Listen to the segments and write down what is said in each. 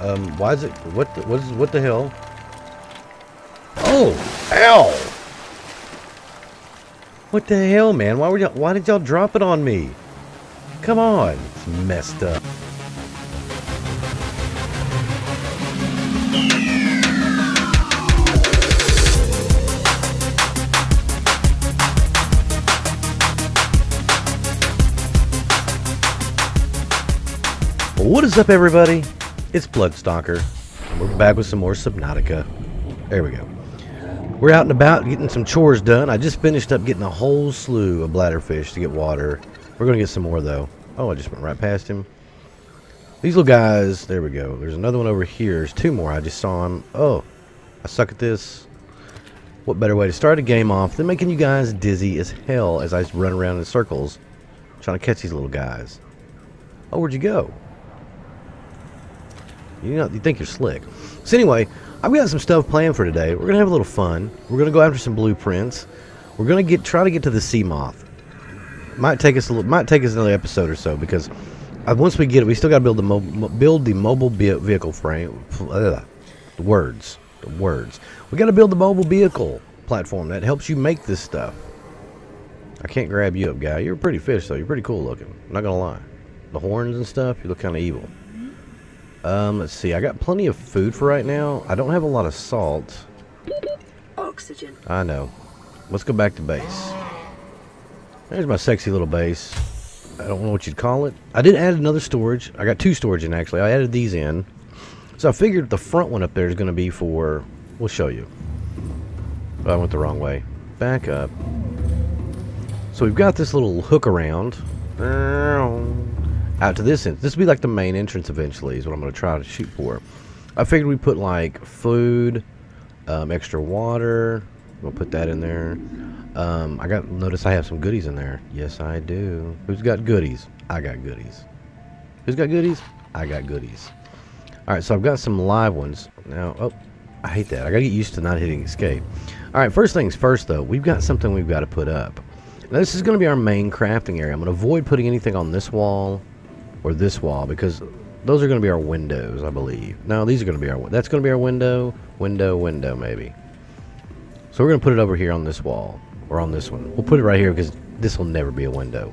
Um, why is it? What? The, what is? What the hell? Oh, hell! What the hell, man? Why were y'all? Why did y'all drop it on me? Come on, it's messed up. What is up, everybody? It's Bloodstalker. We're back with some more Subnautica. There we go. We're out and about getting some chores done. I just finished up getting a whole slew of bladderfish to get water. We're going to get some more, though. Oh, I just went right past him. These little guys, there we go. There's another one over here. There's two more. I just saw him. Oh, I suck at this. What better way to start a game off than making you guys dizzy as hell as I run around in circles trying to catch these little guys. Oh, where'd you go? You know, you think you're slick. So anyway, I've got some stuff planned for today. We're gonna have a little fun. We're gonna go after some blueprints. We're gonna get try to get to the Seamoth. Might take us a little, might take us another episode or so because uh, once we get it, we still gotta build the mo build the mobile vehicle frame. Uh, the words, the words. We gotta build the mobile vehicle platform that helps you make this stuff. I can't grab you up, guy. You're a pretty fish though. You're pretty cool looking. I'm not gonna lie. The horns and stuff, you look kind of evil. Um, let's see. I got plenty of food for right now. I don't have a lot of salt. Oxygen. I know. Let's go back to base. There's my sexy little base. I don't know what you'd call it. I did add another storage. I got two storage in actually. I added these in. So I figured the front one up there is going to be for... We'll show you. Oh, I went the wrong way. Back up. So we've got this little hook around. Out to this end. This will be like the main entrance eventually is what I'm going to try to shoot for. I figured we put like food, um, extra water. We'll put that in there. Um, I got notice I have some goodies in there. Yes, I do. Who's got goodies? I got goodies. Who's got goodies? I got goodies. All right, so I've got some live ones now. Oh, I hate that. I gotta get used to not hitting escape. All right, first things first, though. We've got something we've got to put up. Now, this is going to be our main crafting area. I'm going to avoid putting anything on this wall or this wall because those are going to be our windows, I believe. No, these are going to be our. That's going to be our window, window, window, maybe. So we're going to put it over here on this wall or on this one. We'll put it right here because this will never be a window.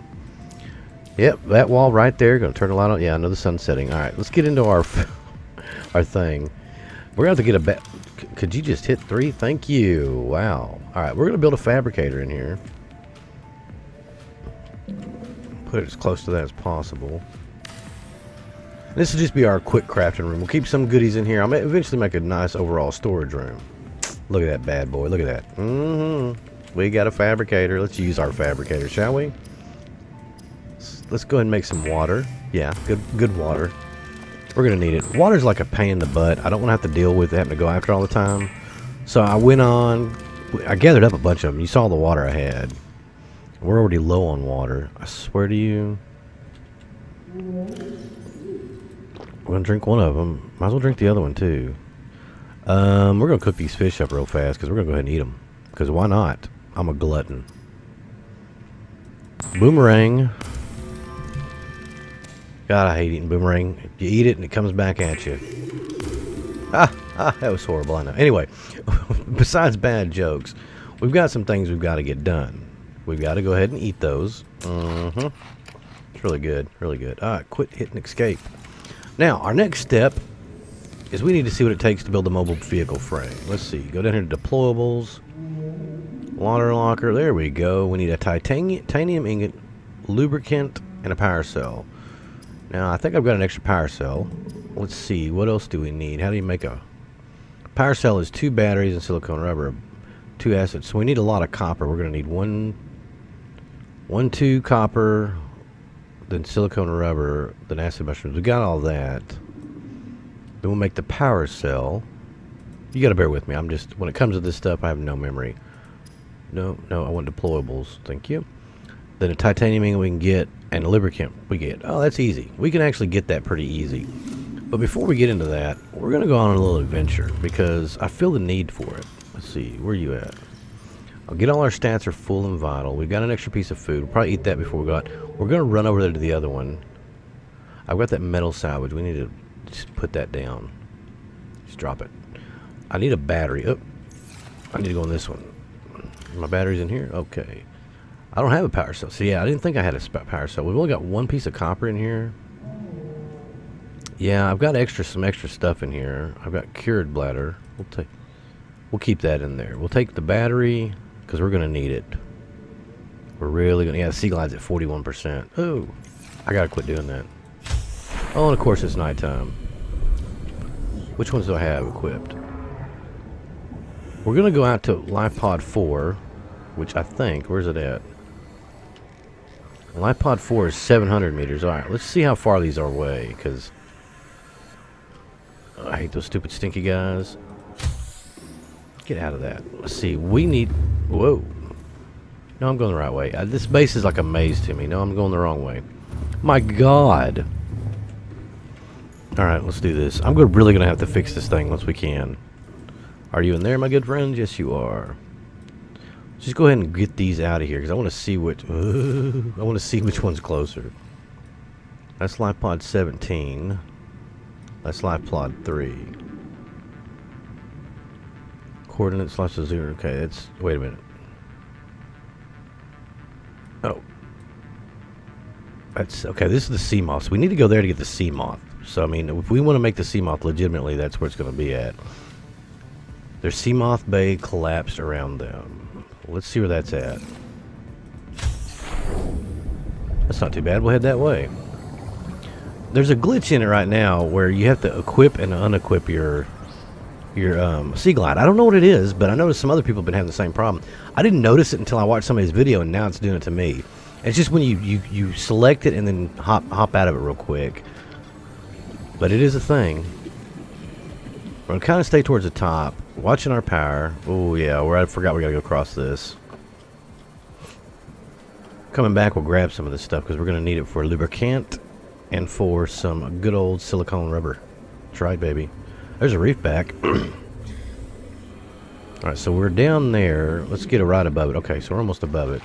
Yep, that wall right there. Going to turn the light on. Yeah, I know the sun's setting. All right, let's get into our our thing. We're going to have to get a. Could you just hit three? Thank you. Wow. All right, we're going to build a fabricator in here. Put it as close to that as possible. This will just be our quick crafting room. We'll keep some goodies in here. I'll eventually make a nice overall storage room. Look at that bad boy. Look at that. Mm-hmm. We got a fabricator. Let's use our fabricator, shall we? Let's go ahead and make some water. Yeah, good good water. We're going to need it. Water's like a pain in the butt. I don't want to have to deal with having to go after all the time. So I went on. I gathered up a bunch of them. You saw the water I had. We're already low on water. I swear to you. We're gonna drink one of them. Might as well drink the other one too. Um, we're gonna cook these fish up real fast because we're gonna go ahead and eat them. Because why not? I'm a glutton. Boomerang. God, I hate eating boomerang. You eat it and it comes back at you. Ah, ah, that was horrible. I know. Anyway, besides bad jokes, we've got some things we've got to get done. We've got to go ahead and eat those. Mm-hmm. It's really good, really good. All right, quit hitting escape. Now, our next step is we need to see what it takes to build a mobile vehicle frame. Let's see. Go down here to deployables. Water locker. There we go. We need a titanium, ingot, lubricant, and a power cell. Now, I think I've got an extra power cell. Let's see. What else do we need? How do you make a... Power cell is two batteries and silicone rubber. Two acids. So we need a lot of copper. We're going to need one... One, two copper, then silicone rubber, then acid mushrooms. We got all that. Then we'll make the power cell. You got to bear with me. I'm just when it comes to this stuff, I have no memory. No, no, I want deployables. Thank you. Then a titanium we can get, and a lubricant we get. Oh, that's easy. We can actually get that pretty easy. But before we get into that, we're gonna go on a little adventure because I feel the need for it. Let's see, where are you at? I'll get all our stats are full and vital. We've got an extra piece of food. We'll probably eat that before we go. We're gonna run over there to the other one. I've got that metal salvage. We need to Just put that down. Just drop it. I need a battery. Oh, I need to go on this one. My battery's in here? Okay. I don't have a power cell. So yeah, I didn't think I had a power cell. We've only got one piece of copper in here. Yeah, I've got extra some extra stuff in here. I've got cured bladder. We'll take we'll keep that in there. We'll take the battery because we're gonna need it. We're really gonna yeah, the sea glide's at 41%. Oh, I gotta quit doing that. Oh, and of course it's nighttime. Which ones do I have equipped? We're gonna go out to Life Pod 4, which I think, where's it at? Life Pod 4 is 700 meters. Alright, let's see how far these are away, because I hate those stupid stinky guys. Get out of that. Let's see. We need... Whoa. No, I'm going the right way. Uh, this base is like a maze to me. No, I'm going the wrong way. My God. Alright, let's do this. I'm really going to have to fix this thing once we can. Are you in there, my good friend? Yes, you are. Just go ahead and get these out of here, because I want to see which... Uh, I want to see which one's closer. That's Life Pod 17. That's Life Pod 3. Coordinates slash zero. Okay, it's. Wait a minute. Oh. That's. Okay, this is the Seamoth. So we need to go there to get the Seamoth. So, I mean, if we want to make the Seamoth legitimately, that's where it's going to be at. There's Seamoth Bay collapsed around them. Let's see where that's at. That's not too bad. We'll head that way there's a glitch in it right now where you have to equip and unequip your your um, Sea Glide. I don't know what it is, but I noticed some other people have been having the same problem. I didn't notice it until I watched somebody's video, and now it's doing it to me. It's just when you, you, you select it and then hop hop out of it real quick. But it is a thing. We're gonna kind of stay towards the top, watching our power. Oh yeah, where I forgot we gotta go across this. Coming back, we'll grab some of this stuff because we're gonna need it for lubricant and for some good old silicone rubber. That's right, baby. There's a reef back. Alright, so we're down there. Let's get it right above it. Okay, so we're almost above it.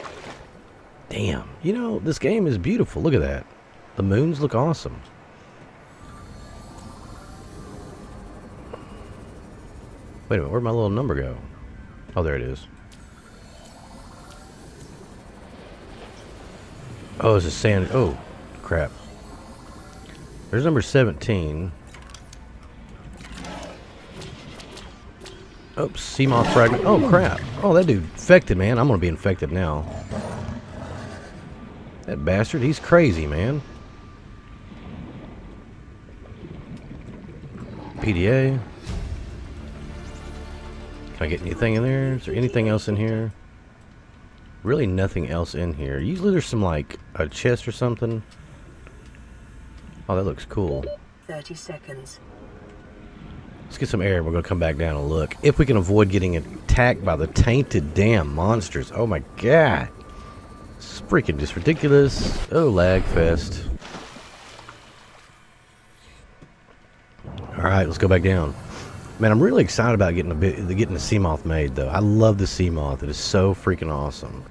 Damn. You know, this game is beautiful. Look at that. The moons look awesome. Wait a minute, where'd my little number go? Oh, there it is. Oh, it's a sand. Oh, crap. There's number 17. Oops, Seamoth fragment. Oh, crap. Oh, that dude infected, man. I'm going to be infected now. That bastard, he's crazy, man. PDA. Can I get anything in there? Is there anything else in here? Really nothing else in here. Usually there's some, like, a chest or something. Oh, that looks cool. 30 seconds. Let's get some air and we're going to come back down and look. If we can avoid getting attacked by the tainted damn monsters. Oh my god. It's freaking just ridiculous. Oh, lag fest. Alright, let's go back down. Man, I'm really excited about getting a bit, getting the Seamoth made, though. I love the Seamoth. It is so freaking awesome.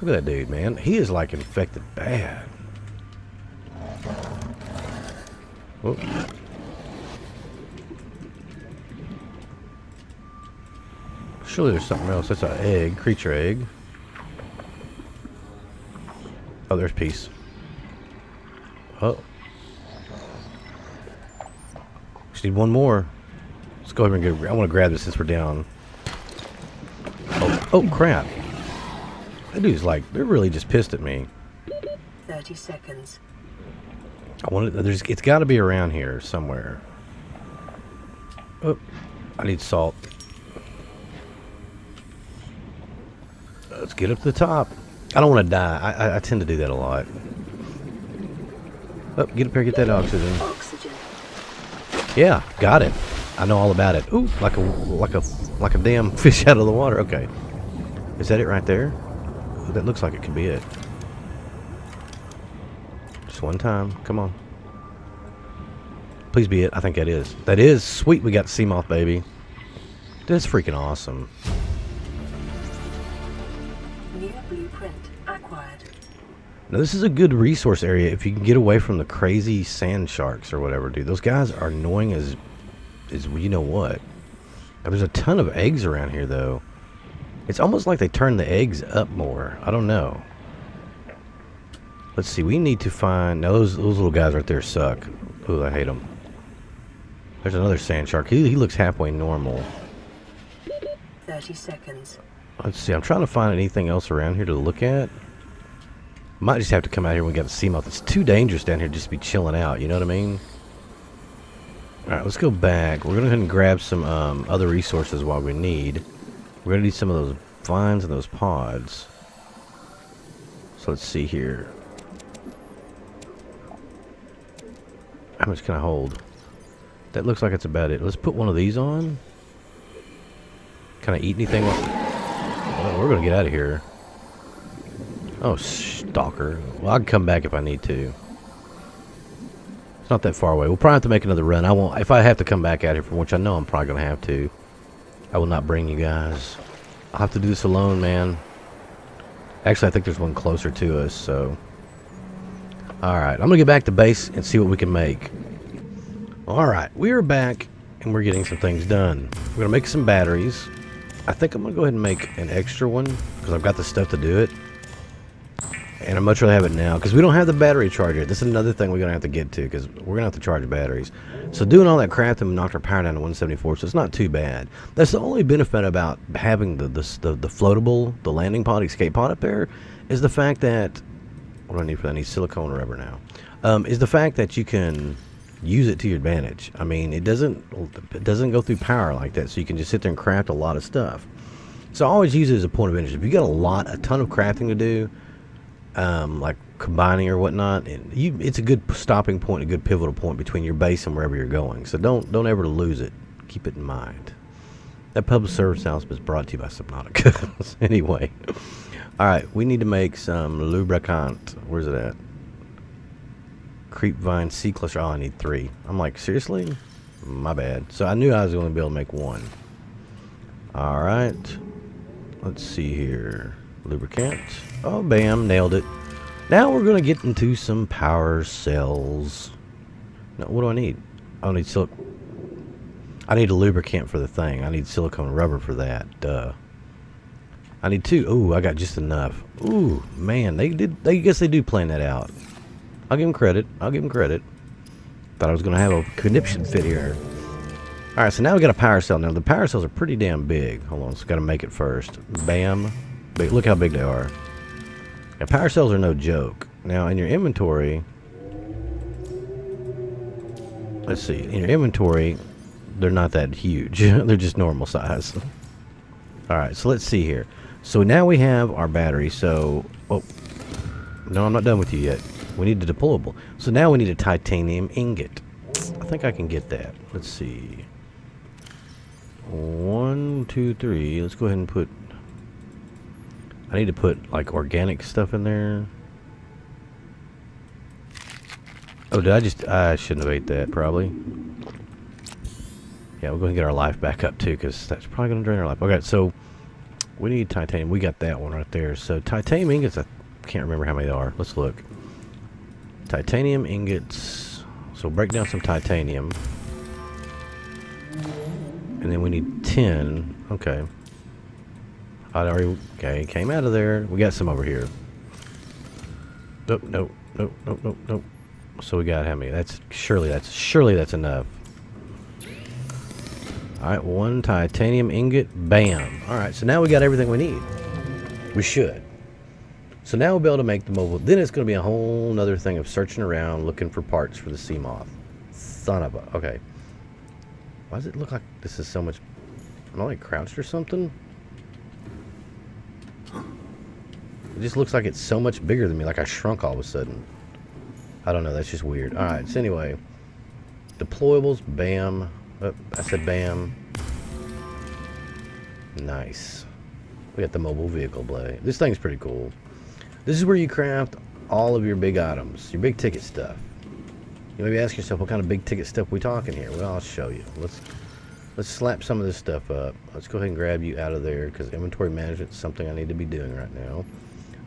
Look at that dude, man. He is like infected bad. Surely there's something else. That's an egg, creature egg. Oh, there's peace. Oh. Just need one more. Let's go ahead and get. I want to grab this since we're down. Oh, oh crap! That dude's like, they're really just pissed at me. 30 seconds. I want it, there's, it's got to be around here somewhere. Oh, I need salt. Let's get up to the top. I don't want to die. I, I, I, tend to do that a lot. Oh, get up here, get that oxygen. Oxygen. Yeah, got it. I know all about it. Ooh, like a like a like a damn fish out of the water. Okay, is that it right there? Ooh, that looks like it could be it Just one time. Come on. Please be it. I think that is. That is. Sweet, we got Seamoth, baby. That's freaking awesome. Now this is a good resource area if you can get away from the crazy sand sharks or whatever, dude. Those guys are annoying as, as you know what. Now, there's a ton of eggs around here though. It's almost like they turn the eggs up more. I don't know. Let's see. We need to find. Now those those little guys right there suck. Ooh, I hate them. There's another sand shark. He, he looks halfway normal. 30 seconds. Let's see. I'm trying to find anything else around here to look at. Might just have to come out here when we got the seamoth. It's too dangerous down here just to be chilling out. You know what I mean? All right, let's go back. We're gonna go ahead and grab some um, other resources while we need. We're gonna need some of those vines and those pods. So let's see here. How much can I hold? That looks like it's about it. Let's put one of these on. Can I eat anything? Well, we're gonna get out of here. Oh, stalker. Well, I can come back if I need to. It's not that far away. We'll probably have to make another run. I won't. If I have to come back out here, from which I know I'm probably gonna have to, I will not bring you guys. I'll have to do this alone, man. Actually, I think there's one closer to us, so. Alright, I'm gonna get back to base and see what we can make. Alright, we are back and we're getting some things done. We're gonna make some batteries. I think I'm gonna go ahead and make an extra one because I've got the stuff to do it. And I'd much rather have it now because we don't have the battery charger. This is another thing we're gonna have to get to because we're gonna have to charge batteries. So doing all that crafting knocked our power down to 174, so it's not too bad. That's the only benefit about having the the, the, the floatable, the landing pod, escape pod up there, is the fact that what do I need for that? I need silicone rubber now. Um, is the fact that you can use it to your advantage. I mean, it doesn't it doesn't go through power like that, so you can just sit there and craft a lot of stuff. So I always use it as a point of interest. If you got a lot, a ton of crafting to do, um, like combining or whatnot, and you, it's a good stopping point, a good pivotal point between your base and wherever you're going. So don't don't ever lose it. Keep it in mind. That public service announcement is brought to you by Subnautica. anyway, all right, we need to make some lubricant. Where's it at? Creep vine seed cluster. Oh, I need three. I'm like, seriously? My bad. So I knew I was going to be able to make one. All right. Let's see here. Lubricant. Oh, bam. Nailed it. Now we're going to get into some power cells. No, what do I need? I need silk. I need a lubricant for the thing. I need silicone rubber for that. Duh. I need two. Ooh, I got just enough. Ooh, man, they did. They guess they do plan that out. I'll give them credit. I'll give them credit. Thought I was gonna have a conniption fit here. All right, so now we got a power cell. Now the power cells are pretty damn big. Hold on, so got to make it first. Bam. Look how big they are. Power cells are no joke. Now in your inventory, let's see. In your inventory, they're not that huge. they're just normal size. All right, so let's see here. So now we have our battery. So, oh, no, I'm not done with you yet. We need a deployable. So now we need a titanium ingot. I think I can get that. Let's see. One, two, three. Let's go ahead and put... I need to put, like, organic stuff in there. Oh, did I just... I shouldn't have ate that, probably. Yeah, we're going to get our life back up, too, because that's probably going to drain our life. Okay, so... We need titanium. We got that one right there. So titanium ingots, I can't remember how many there are. Let's look. Titanium ingots. So break down some titanium. And then we need 10. Okay. I already, okay, came out of there. We got some over here. Nope, nope, nope, nope, nope, nope. So we got how many? That's, surely that's, surely that's enough. Alright, one titanium ingot. Bam. Alright, so now we got everything we need. We should. So now we'll be able to make the mobile. Then it's going to be a whole nother thing of searching around looking for parts for the Seamoth. Son of a... Okay. Why does it look like this is so much... Am I like crouched or something? It just looks like it's so much bigger than me. Like I shrunk all of a sudden. I don't know. That's just weird. Alright, so anyway. Deployables. Bam. Oh, I said bam. Nice. We got the mobile vehicle blade. This thing's pretty cool. This is where you craft all of your big items, your big ticket stuff. You may be asking yourself, what kind of big ticket stuff we talking here? Well, I'll show you. Let's let's slap some of this stuff up. Let's go ahead and grab you out of there because inventory management is something I need to be doing right now.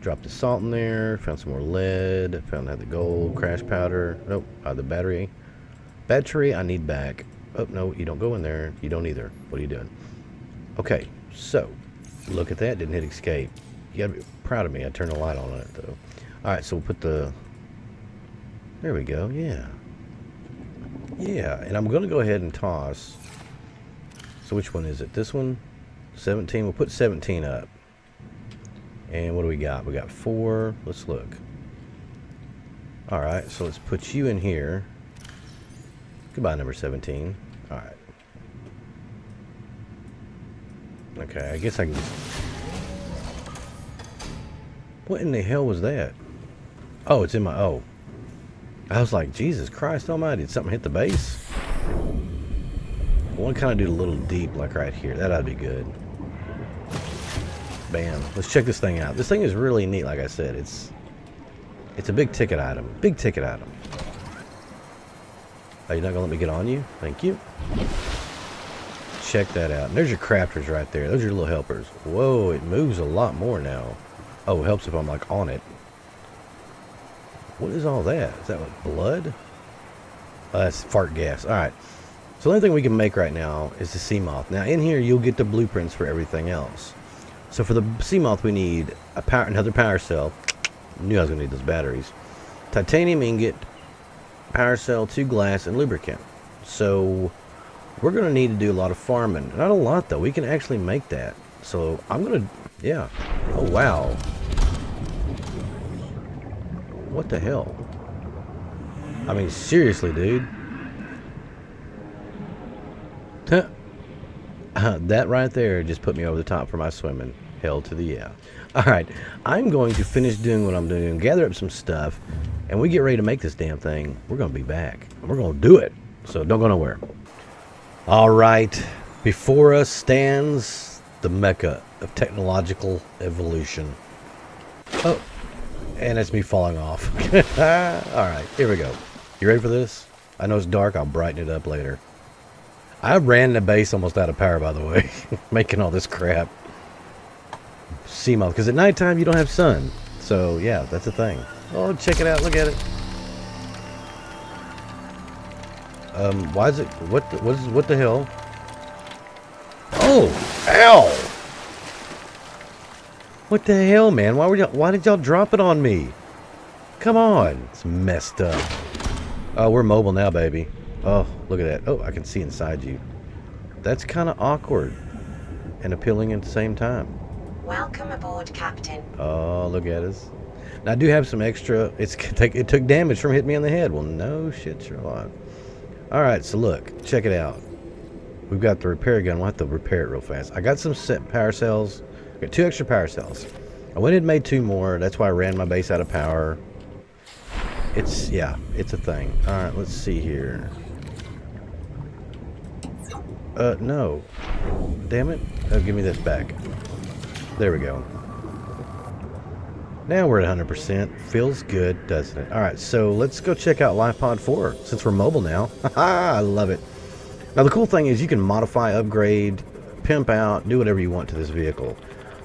Drop the salt in there. Found some more lead. Found that the gold. Crash powder. Nope. Uh, the battery. Battery I need back. Oh, no, you don't go in there. You don't either. What are you doing? Okay, so, look at that. Didn't hit escape. You gotta be proud of me. I turned the light on it, though. Alright, so we'll put the... There we go, yeah. Yeah, and I'm gonna go ahead and toss... So which one is it? This one? 17. We'll put 17 up. And what do we got? We got four. Let's look. Alright, so let's put you in here. Goodbye, number 17. Alright. Okay, I guess I can just... What in the hell was that? Oh, it's in my... Oh. I was like, Jesus Christ almighty, did something hit the base? I want to kind of do a little deep, like right here. That ought to be good. Bam. Let's check this thing out. This thing is really neat, like I said. It's it's a big ticket item. Big ticket item. Are you not to let me get on you? Thank you. Check that out. And there's your crafters right there. Those are your little helpers. Whoa, it moves a lot more now. Oh, it helps if I'm like on it. What is all that? Is that like blood? Oh, that's fart gas. Alright. So the only thing we can make right now is the Seamoth. Now in here you'll get the blueprints for everything else. So for the Seamoth we need a power, another power cell. Knew I was going to need those batteries. Titanium ingot, power cell, two glass, and lubricant. So we're going to need to do a lot of farming. Not a lot though. We can actually make that. So I'm going to, yeah. Oh wow. What the hell? I mean, seriously, dude. that right there just put me over the top for my swimming. Hell to the yeah. Alright, I'm going to finish doing what I'm doing, gather up some stuff, and we get ready to make this damn thing. We're going to be back. We're going to do it. So don't go nowhere. Alright, before us stands the mecca of technological evolution. Oh, and it's me falling off. Alright, here we go. You ready for this? I know it's dark, I'll brighten it up later. I ran the base almost out of power, by the way, making all this crap. Seamoth, because at nighttime you don't have sun. So, yeah, that's a thing. Oh, check it out, look at it. Um, why is it, what the, what, is, what the hell? Oh, ow! What the hell, man? Why were y'all, why did y'all drop it on me? Come on, it's messed up. Oh, we're mobile now, baby. Oh, look at that. Oh, I can see inside you. That's kind of awkward and appealing at the same time. Welcome aboard, Captain. Oh, look at us. Now, I do have some extra. It's It took damage from hitting me on the head. Well, no shit, Sherlock. All right, so look. Check it out. We've got the repair gun. We'll have to repair it real fast. I got some set power cells. I got two extra power cells. I went and made two more. That's why I ran my base out of power. It's, yeah, it's a thing. All right, let's see here. Uh, no. Damn it. Oh, give me this back. There we go. Now we're at 100%. Feels good, doesn't it? Alright, so let's go check out LifePod 4, since we're mobile now. I love it. Now the cool thing is you can modify, upgrade, pimp out, do whatever you want to this vehicle.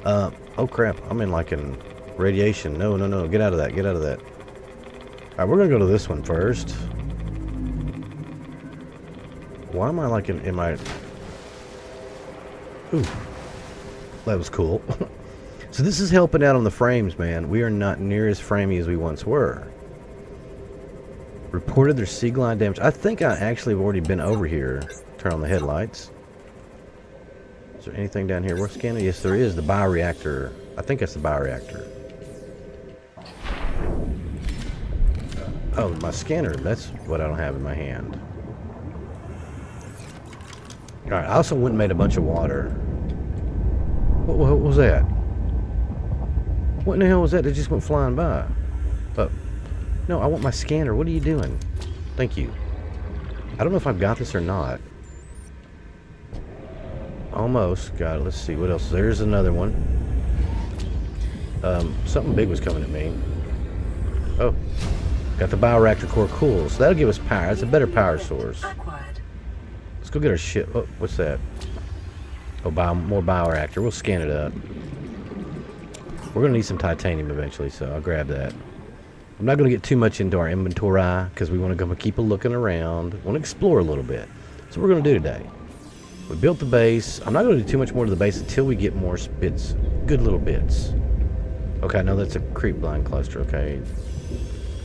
Uh, oh crap, I'm in like in radiation. No, no, no, get out of that, get out of that. Alright, we're gonna go to this one first. Why am I like in, in my... Ooh. That was cool. so this is helping out on the frames, man. We are not near as framey as we once were. Reported their sea glide damage. I think I actually have already been over here. Turn on the headlights. Is there anything down here worth scanning? Yes, there is. The bioreactor. I think that's the bioreactor. Oh, my scanner. That's what I don't have in my hand. Alright, I also went and made a bunch of water. What, what, was that? What in the hell was that that just went flying by? But, no, I want my scanner. What are you doing? Thank you. I don't know if I've got this or not. Almost. Got it. Let's see. What else? There's another one. Um, something big was coming at me. Oh. Got the bioreactor core cool. So that'll give us power. It's a better power source. Let's go get our shit. Oh, what's that? Oh, bio, more bioreactor. We'll scan it up. We're going to need some titanium eventually, so I'll grab that. I'm not going to get too much into our inventory because we want to go keep a looking around. want to explore a little bit. What we're going to do today. We built the base. I'm not going to do too much more to the base until we get more bits, good little bits. Okay, I know that's a creep vine cluster, okay.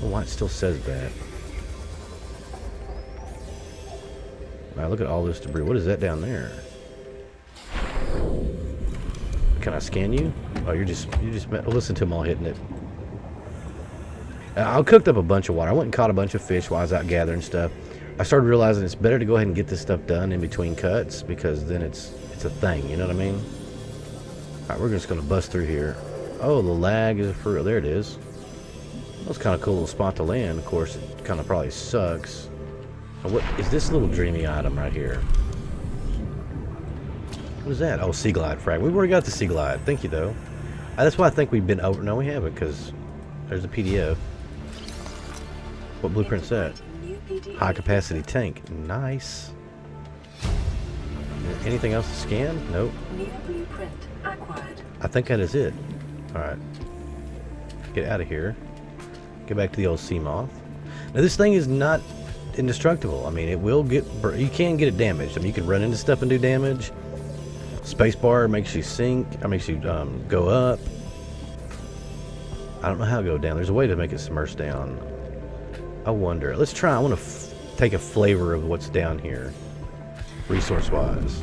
Well, why it still says that? Wow, look at all this debris. What is that down there? Can I scan you? Oh, you're just, you just, listen to them all hitting it. I cooked up a bunch of water. I went and caught a bunch of fish while I was out gathering stuff. I started realizing it's better to go ahead and get this stuff done in between cuts because then it's it's a thing. You know what I mean? All right, we're just gonna bust through here. Oh, the lag is for real. There it is. That's kind of cool little spot to land. Of course, it kind of probably sucks. what is this little dreamy item right here? What is that? Oh, Sea Glide frag. We've already got the Sea Glide. Thank you, though. Uh, that's why I think we've been over. No, we haven't, because there's a PDF. What blueprint's that? High capacity tank. Nice. Anything else to scan? Nope. Blueprint. I think that is it. Alright. Get out of here. Get back to the old Seamoth. Now this thing is not indestructible. I mean, it will get... You can get it damaged. I mean, you can run into stuff and do damage. Spacebar makes you sink. Or makes you um, go up. I don't know how to go down. There's a way to make it submerge down. I wonder. Let's try. I want to take a flavor of what's down here, resource-wise.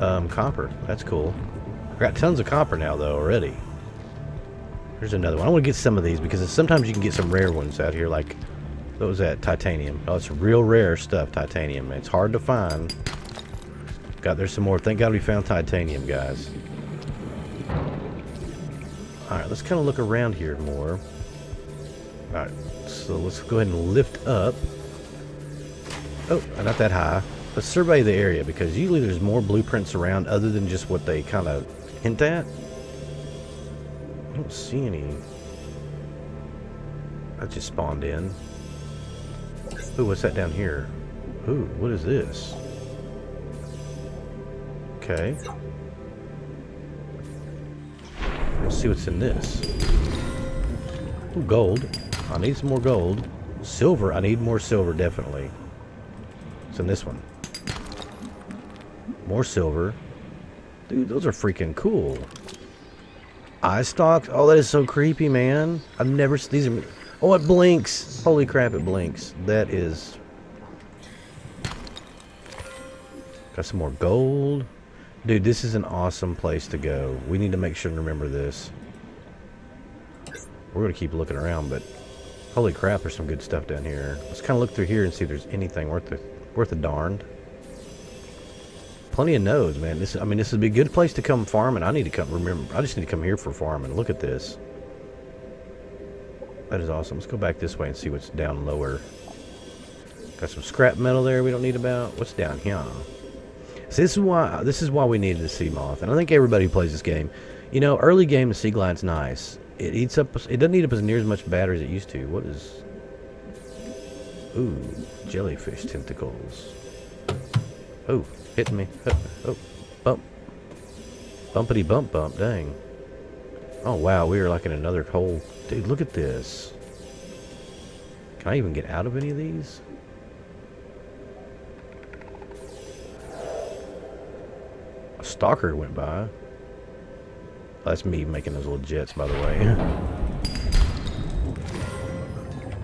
Um, copper. That's cool. I got tons of copper now, though, already. There's another one. I want to get some of these because sometimes you can get some rare ones out here, like, what was that? Titanium. Oh, it's real rare stuff, titanium. It's hard to find. God, there's some more. Thank God we found titanium, guys. Alright, let's kind of look around here more. Alright, so let's go ahead and lift up. Oh, not that high. Let's survey the area because usually there's more blueprints around other than just what they kind of hint at. I don't see any. I just spawned in. Ooh, what's that down here? Ooh, what is this? Okay. Let's see what's in this. Ooh, gold. I need some more gold. Silver, I need more silver, definitely. It's in this one. More silver. Dude, those are freaking cool. Eye stalks? Oh, that is so creepy, man. I've never... Seen these are... Oh, it blinks. Holy crap, it blinks. That is... Got some more gold. Dude, this is an awesome place to go. We need to make sure and remember this. We're going to keep looking around, but holy crap, there's some good stuff down here. Let's kind of look through here and see if there's anything worth the worth a darned. Plenty of nodes, man. This I mean, this would be a good place to come farming. I need to come. Remember, I just need to come here for farming. Look at this. That is awesome. Let's go back this way and see what's down lower. Got some scrap metal there we don't need about. What's down here? See, this is why this is why we needed a Seamoth, and I think everybody who plays this game. You know, early game the Sea Glide's nice. It eats up. It doesn't eat up as near as much battery as it used to. What is? Ooh, jellyfish tentacles. Oh, hitting me. Oh, bump. Bumpity bump bump. Dang. Oh wow, we are like in another hole. Dude, look at this. Can I even get out of any of these? Stalker went by. That's me making those little jets, by the way.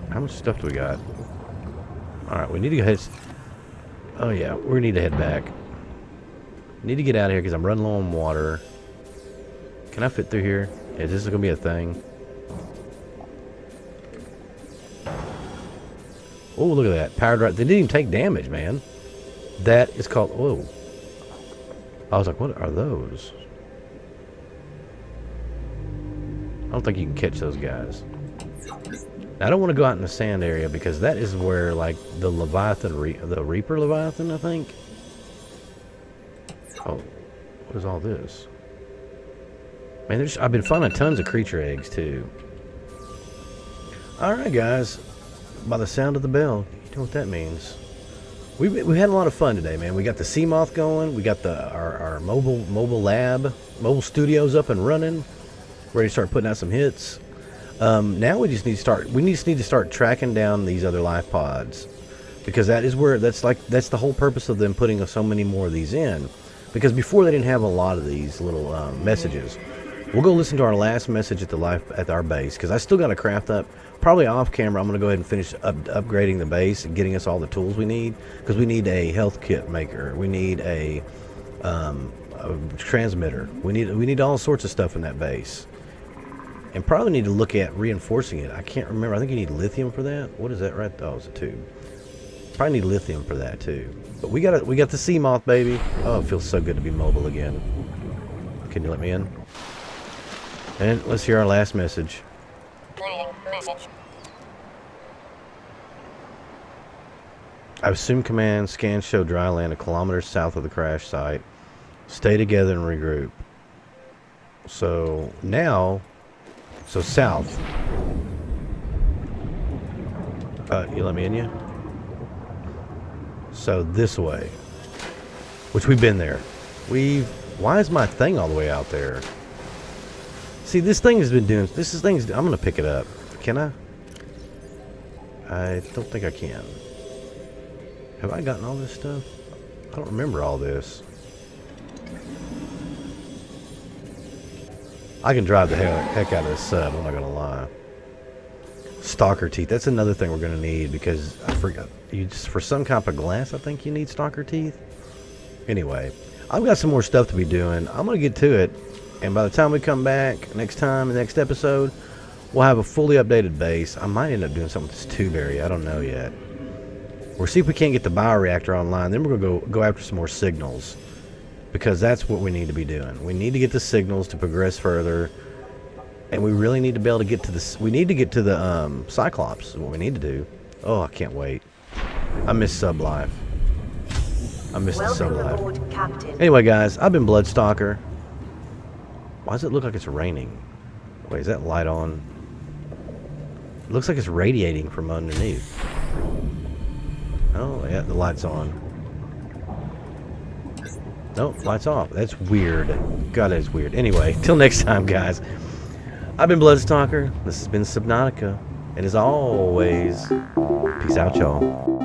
How much stuff do we got? Alright, we need to go ahead. Oh, yeah. We need to head back. Need to get out of here because I'm running low on water. Can I fit through here? Is this going to be a thing? Oh, look at that. Powered right. They didn't even take damage, man. That is called... Whoa. I was like, what are those? I don't think you can catch those guys. I don't want to go out in the sand area because that is where, like, the Leviathan, Re the Reaper Leviathan, I think. Oh, what is all this? Man, there's, I've been finding tons of creature eggs, too. Alright, guys. By the sound of the bell, you know what that means. We we had a lot of fun today, man. We got the Seamoth going. We got the our, our mobile mobile lab, mobile studios up and running, ready to start putting out some hits. Um, now we just need to start. We just need to start tracking down these other life pods, because that is where that's like that's the whole purpose of them putting so many more of these in. Because before they didn't have a lot of these little um, messages. We'll go listen to our last message at the life at our base because I still got to craft up. Probably off camera, I'm going to go ahead and finish up, upgrading the base and getting us all the tools we need because we need a health kit maker. We need a, um, a transmitter. We need we need all sorts of stuff in that base, and probably need to look at reinforcing it. I can't remember. I think you need lithium for that. What is that right? Oh, it's a tube. Probably need lithium for that too. But we got. We got the Seamoth, baby. Oh, it feels so good to be mobile again. Can you let me in? And let's hear our last message. I've assumed command. Scan show dry land a kilometer south of the crash site. Stay together and regroup. So now, so south. Uh, you let me in, you? So this way, which we've been there. We've. Why is my thing all the way out there? See, this thing has been doing. This is things. I'm gonna pick it up. Can I? I don't think I can. Have I gotten all this stuff? I don't remember all this. I can drive the heck, heck out of this sub, I'm not gonna lie. Stalker teeth, that's another thing we're gonna need because I forgot you just for some kind of glass I think you need stalker teeth. Anyway, I've got some more stuff to be doing. I'm gonna get to it, and by the time we come back next time, the next episode, we'll have a fully updated base. I might end up doing something with this tube I don't know yet. We'll see if we can't get the bioreactor online. Then we're gonna go go after some more signals, because that's what we need to be doing. We need to get the signals to progress further, and we really need to be able to get to the. We need to get to the um, Cyclops. Is what we need to do. Oh, I can't wait. I miss Sub Life. I miss the Sub Welcome Life. aboard, Captain. Anyway, guys, I've been Bloodstalker. Why does it look like it's raining? Wait, is that light on? It looks like it's radiating from underneath. Oh, yeah, the light's on. Nope, light's off. That's weird. God, that's weird. Anyway, till next time, guys. I've been Bloodstalker. This has been Subnautica. And as always, peace out, y'all.